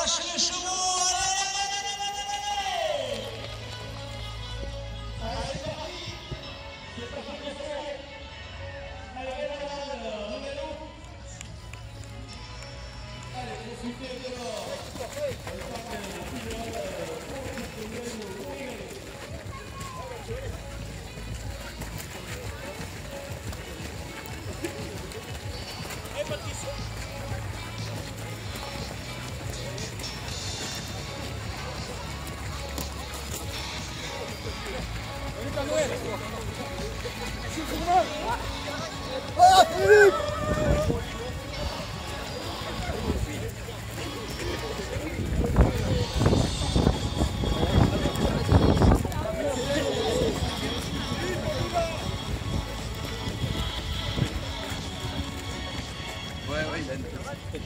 Lâchez les chevaux Allez, allez c'est parti C'est parti Allez, Allez, profitez de Patrice Ah, Philippe Ouais, ouais, il a une petite...